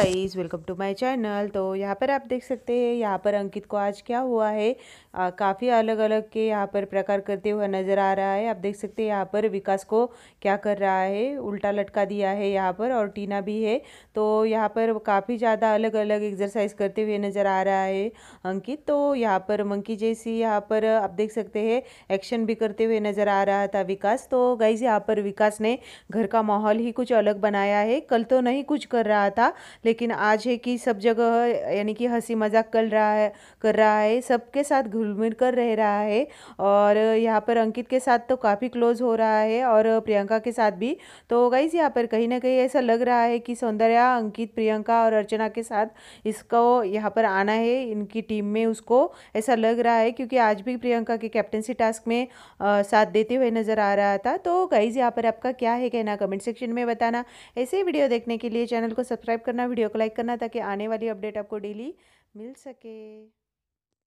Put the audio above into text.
Guys welcome to my channel तो यहाँ पर आप देख सकते हैं, यहाँ पर अंकित को आज क्या हुआ है? काफ़ी अलग अलग के यहाँ पर प्रकार करते हुए नज़र आ रहा है। आप देख सकते हैं, यहाँ पर विकास को क्या कर रहा है? उल्टा लटका दिया है यहाँ पर और टीना भी है। तो यहाँ पर काफ़ी ज़्यादा अलग अलग एक्सरसाइज करते हुए नज़र आ रहा है अंकित। तो यहाँ पर मंकी जैसी यहाँ पर आप देख सकते हैं एक्शन भी करते हुए नज़र आ रहा था विकास। तो गाइज़ यहाँ पर विकास ने घर का माहौल ही कुछ अलग बनाया है। कल तो नहीं कुछ कर रहा था लेकिन आज है कि सब जगह यानी कि हँसी मज़ाक कर रहा है कर रहा है सबके साथ घुल मिल कर रह रहा है और यहाँ पर अंकित के साथ तो काफ़ी क्लोज हो रहा है और प्रियंका के साथ भी। तो गाइज़ यहाँ पर कहीं ना कहीं ऐसा लग रहा है कि सौंदर्या अंकित प्रियंका और अर्चना के साथ इसको यहाँ पर आना है इनकी टीम में उसको ऐसा लग रहा है क्योंकि आज भी प्रियंका के कैप्टनसी टास्क में आ, साथ देते हुए नज़र आ रहा था। तो गाइज़ यहाँ पर आपका क्या है कहना कमेंट सेक्शन में बताना। ऐसे वीडियो देखने के लिए चैनल को सब्सक्राइब करना वीडियो को लाइक करना ताकि आने वाली अपडेट आपको डेली मिल सके।